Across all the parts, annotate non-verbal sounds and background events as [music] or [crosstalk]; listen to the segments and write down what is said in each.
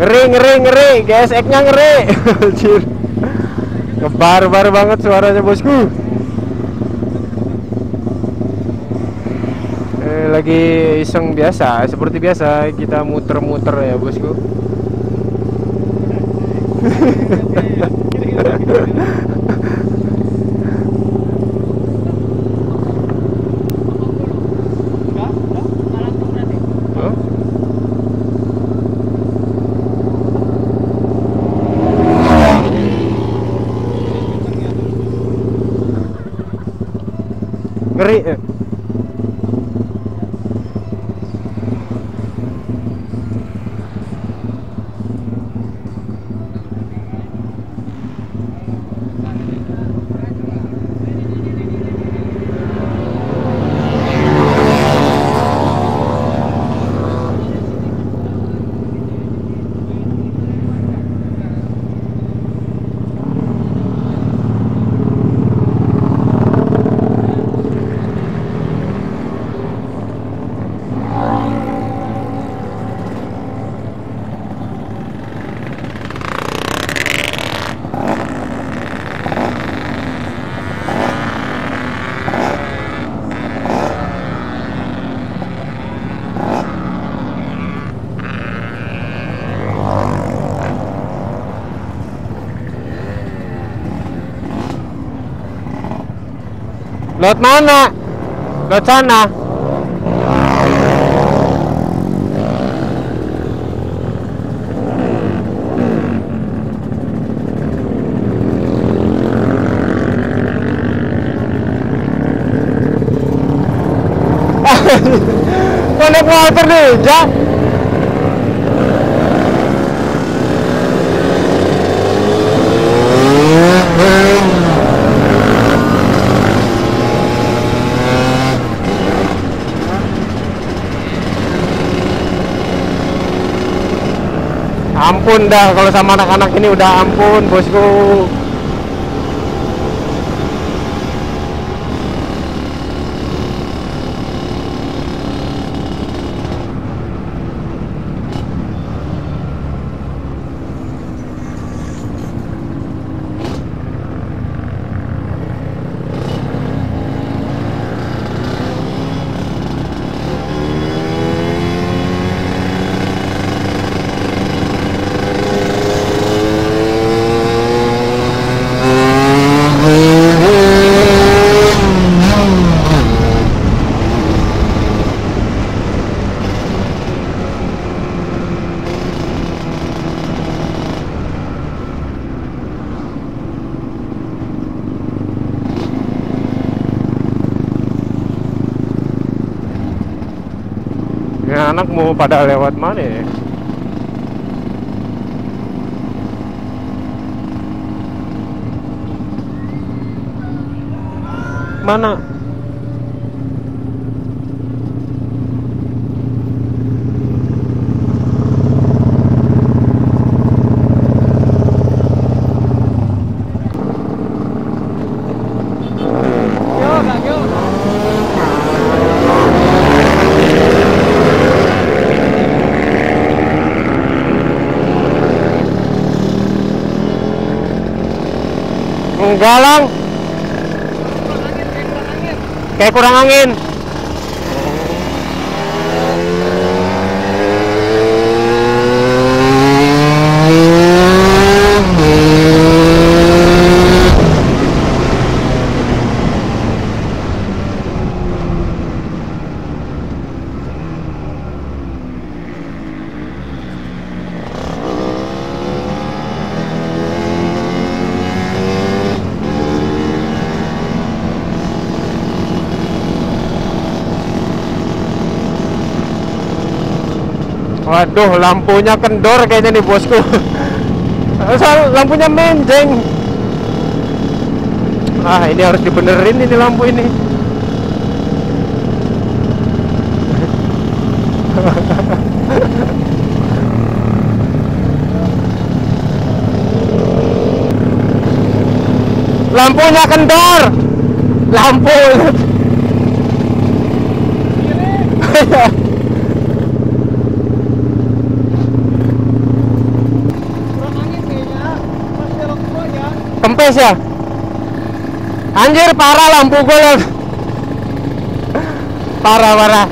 Ngeri, ngeri, ngeri. GSX-nya ngeri. [laughs] Anjir. Ngebar-bar banget suaranya, Bosku. Eh, lagi iseng biasa, seperti biasa kita muter-muter ya, Bosku. [laughs] [laughs] Hah? Ngeri. eh. Lot mana? Lot sana. [laughs] Konek motor nih, Jak. Ampun dah kalau sama anak-anak ini udah ampun bosku. Ya anak mau pada lewat mana ya? Mana? Enggak lang. Kayak kurang angin. Waduh, lampunya kendor kayaknya nih bosku. [laughs] Asal lampunya menjeng. Ah, ini harus dibenerin ini lampu ini. [laughs] Lampunya kendor. Lampu. [laughs] guys ya? Anjir parah lampu gue liat Parah parah.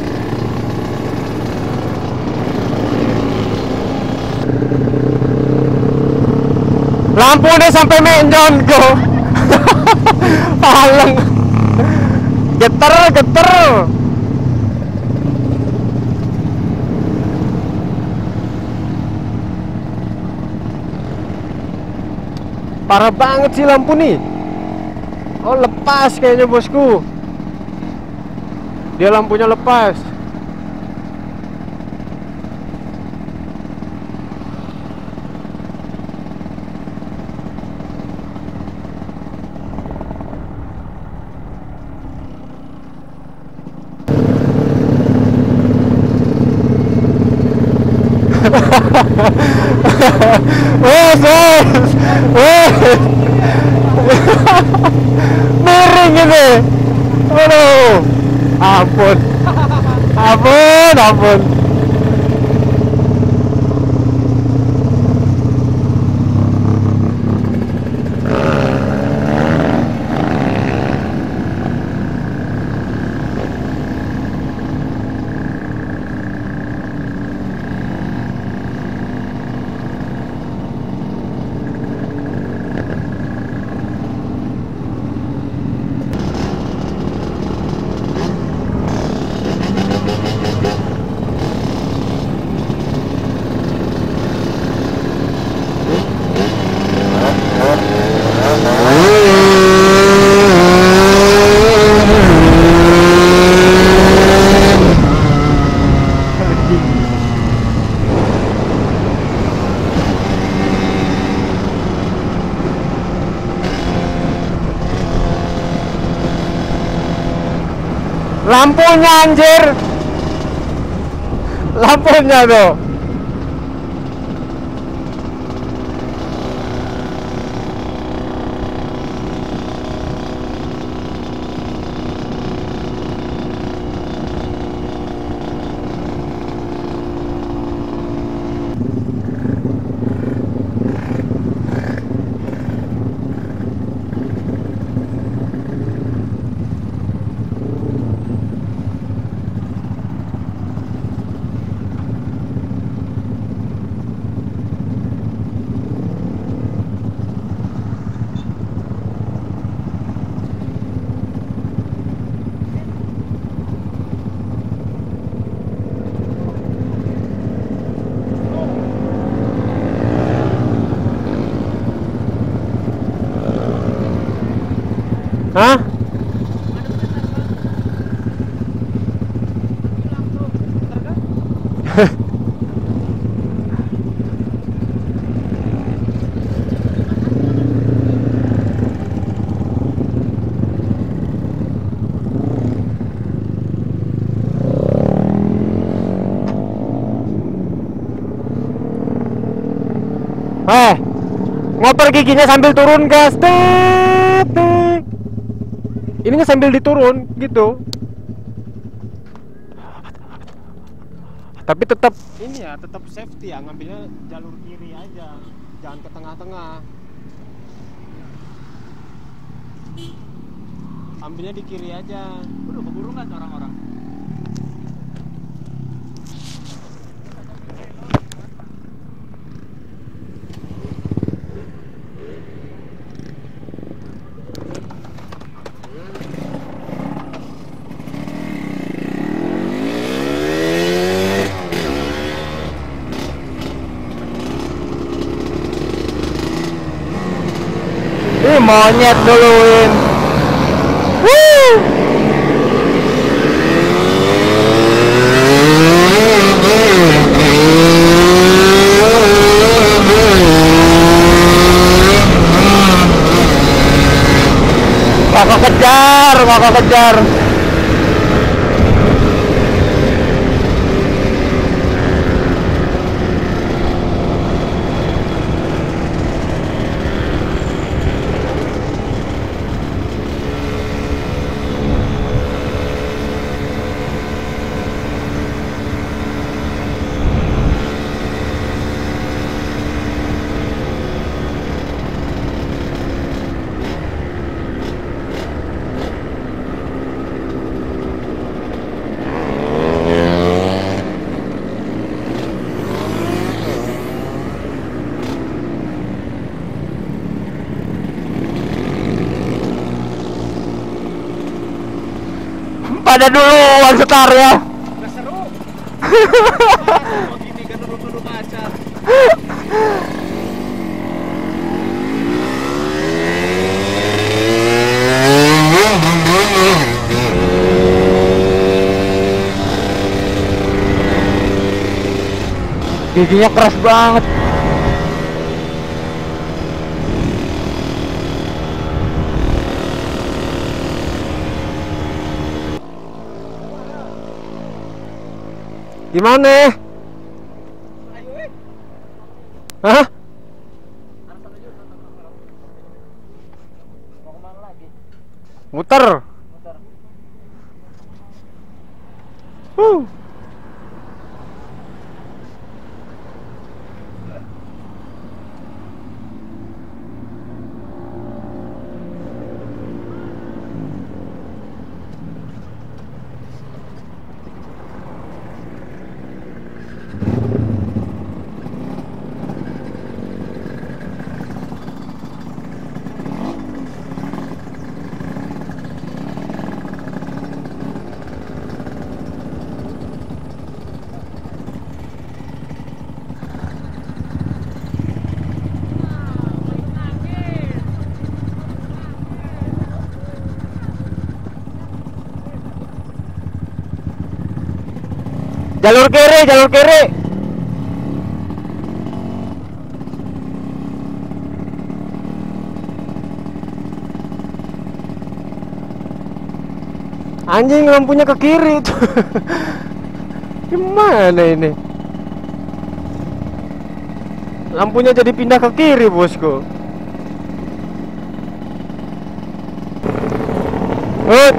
Lampu udah sampai menjon go [laughs] Paleng. Geter geter Parah banget sih lampu nih. Oh lepas kayaknya bosku. Dia lampunya lepas Wes, wes, wes. Miring ini. Aduh. Ampun. Ampun, ampun. Lampunya anjir. Lampunya tuh. Hah? [laughs] Eh, ngoper giginya sambil turun gas. Tet. Ininya sambil diturun gitu. Tapi tetap ini ya, tetap safety ya, ngambilnya jalur kiri aja, jangan ke tengah-tengah. Ambilnya di kiri aja. Udah keburu nggak orang-orang? Ih, monyet duluin. Woo! Kakak kejar, kakak kejar. Ada duluan setar ya. Seru. Gini kan duduk-duduk. Giginya keras banget. Gimana? Jalur kiri, jalur kiri. Anjing lampunya ke kiri itu. [laughs] Gimana ini? Lampunya jadi pindah ke kiri, bosku. Hut.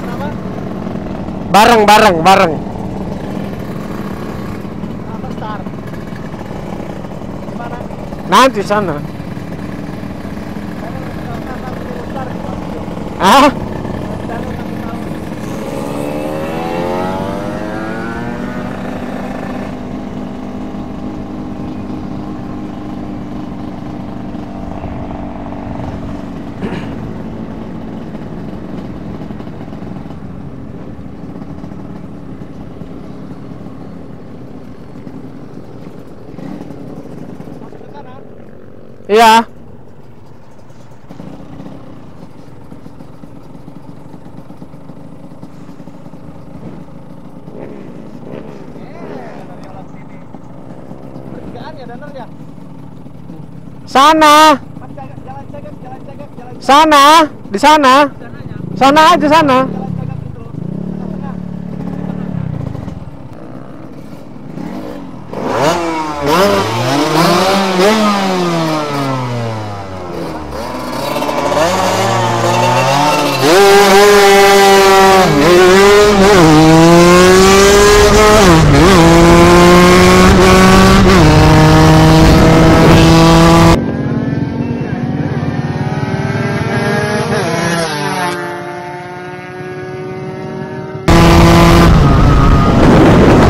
Kenapa? Bareng, bareng, bareng. Nanti sana. Saya nggak tahu dulu start di video. Ah? Saya nggak tahu. Masuk ke kanan. Iya. ya ya? Sana. Jalan. Sana, di sana. Sana aja sana. jalan cegek gitu. Tengah-tengah.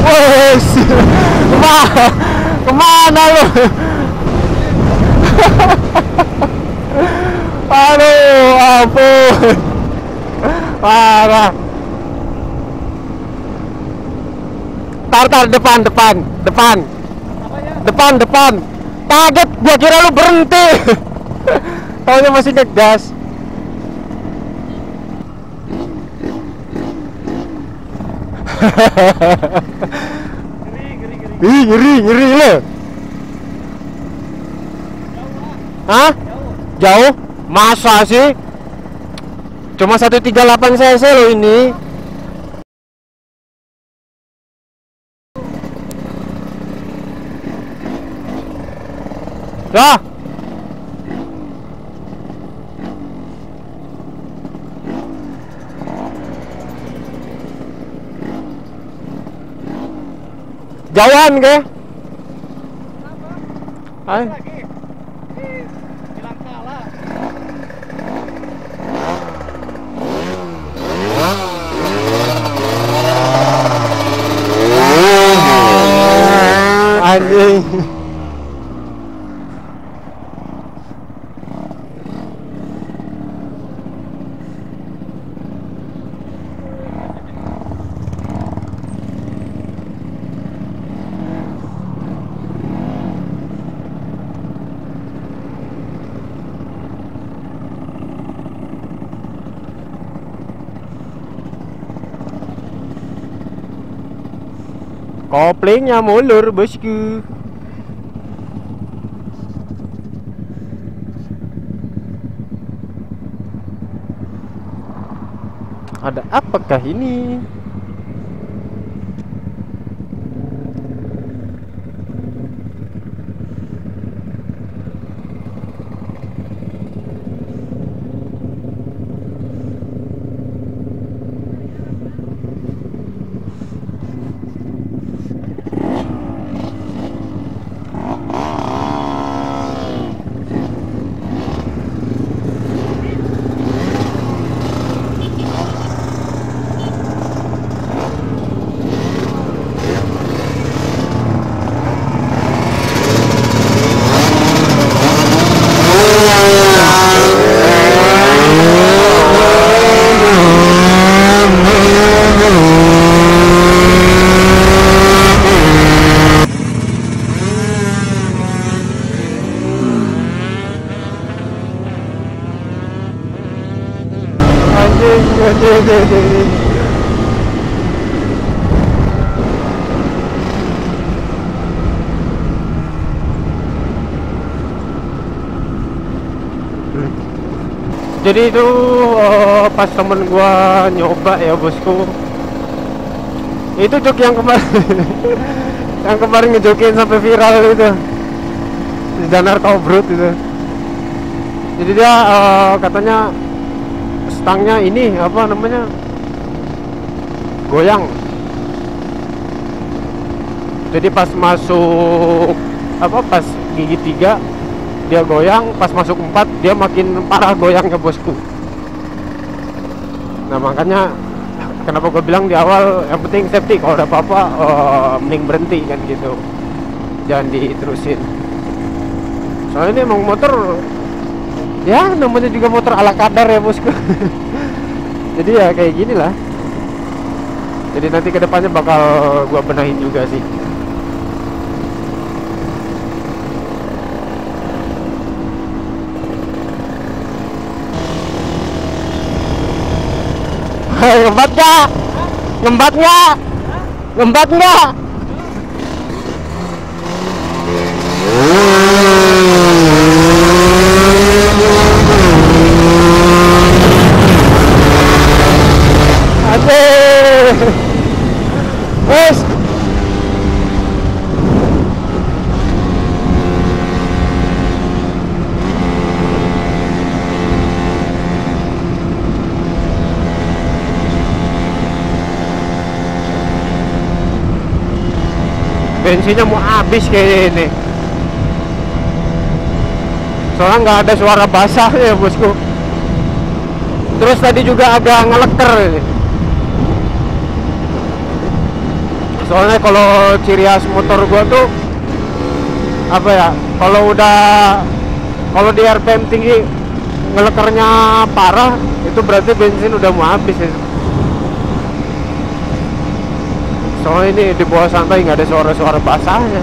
Wes. Ke mana? Ke mana lu? Aduh, ampun. Parah. Tar, tar, depan, depan, depan, depan, depan. Kaget, gua kira lu berhenti. Taunya masih ngegas. Ngeri. Ih, ngeri, ngeri lu. Jauh lah, Hah? jauh. Jauh? Masa sih? Cuma 138 cc loh ini. Ya. Jauhan ke? Kenapa? Ay. Lagi. Ih, Bilang kalah. Anjing. Koplingnya mulur bosku Ada apakah ini? Anjing, anjing, anjing, anjing. Jadi itu eh, pas temen gua nyoba ya bosku. Itu jok yang kemarin [laughs] Yang kemarin ngejokin sampai viral itu. Si Danar Brut itu. Jadi dia eh, katanya stangnya ini apa namanya? Goyang. Jadi pas masuk apa pas gigi tiga dia goyang pas masuk empat dia makin parah goyangnya bosku. Nah makanya kenapa gue bilang di awal yang penting safety kalau ada apa-apa eh, mending berhenti kan gitu. Jangan diterusin. Soalnya ini emang motor ya namanya juga motor ala kadar ya bosku. [laughs] Jadi ya kayak gini lah. Jadi nanti ke depannya bakal gua benahin juga sih Hai, ngembat nggak? Ngembat? Ngembat nggak? Aduh. Wes. Bensinnya mau habis kayak ini. Soalnya nggak ada suara basah ya bosku. Terus tadi juga agak ngeleker ini. Soalnya kalau ciri khas motor gua tuh apa ya? Kalau udah kalau di RPM tinggi ngelekernya parah, itu berarti bensin udah mau habis ya. Soalnya ini di bawah santai nggak ada suara-suara basahnya.